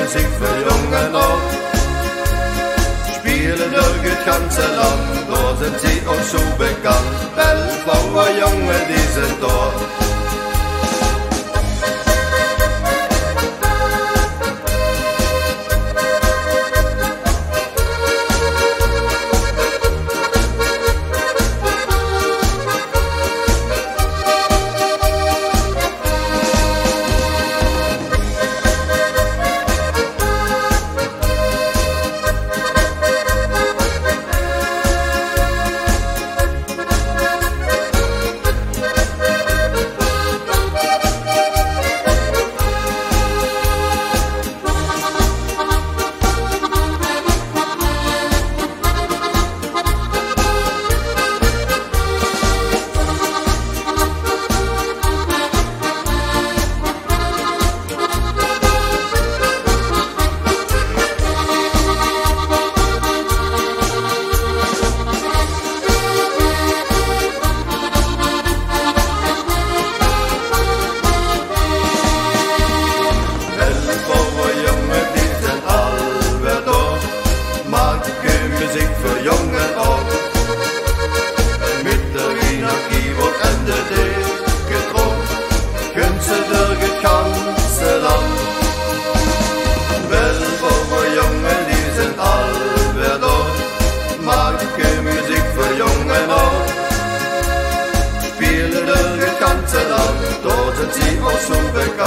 Musik für jungen och Spielen durch das ganze da sind sie uns so bekannt, denn Bauer Junge, die sind dort. Spiele der ganze Land, dort sind sie auch so bekannt.